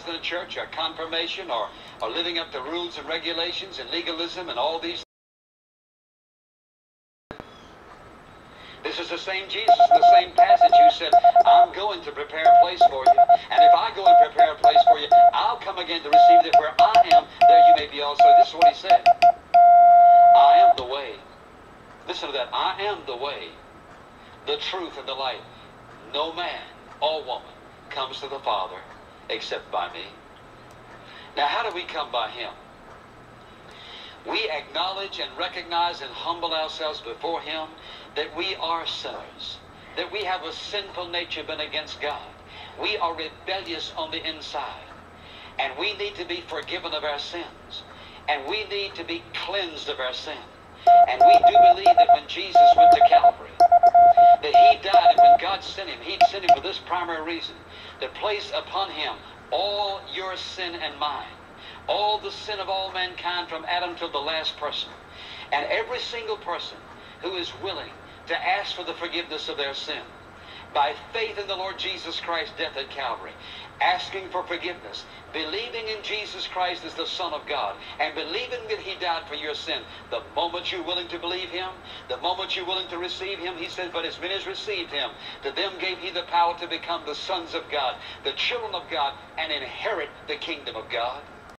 in the church or confirmation or, or living up to rules and regulations and legalism and all these This is the same Jesus in the same passage who said, I'm going to prepare a place for you. And if I go and prepare a place for you, I'll come again to receive it where I am, there you may be also. This is what he said. I am the way. Listen to that. I am the way, the truth, and the light. No man or woman comes to the Father except by me. Now, how do we come by him? We acknowledge and recognize and humble ourselves before him that we are sinners, that we have a sinful nature been against God. We are rebellious on the inside, and we need to be forgiven of our sins, and we need to be cleansed of our sin. And we do believe that when Jesus went to Calvary, that he died, and when God sent him, he'd sent him for this primary reason, to place upon him all your sin and mine, all the sin of all mankind from Adam to the last person. And every single person who is willing to ask for the forgiveness of their sin by faith in the Lord Jesus Christ's death at Calvary, asking for forgiveness, believing in Jesus Christ as the Son of God, and believing that He died for your sin. The moment you're willing to believe Him, the moment you're willing to receive Him, He says, But as many as received Him, to them gave He the power to become the sons of God, the children of God, and inherit the kingdom of God.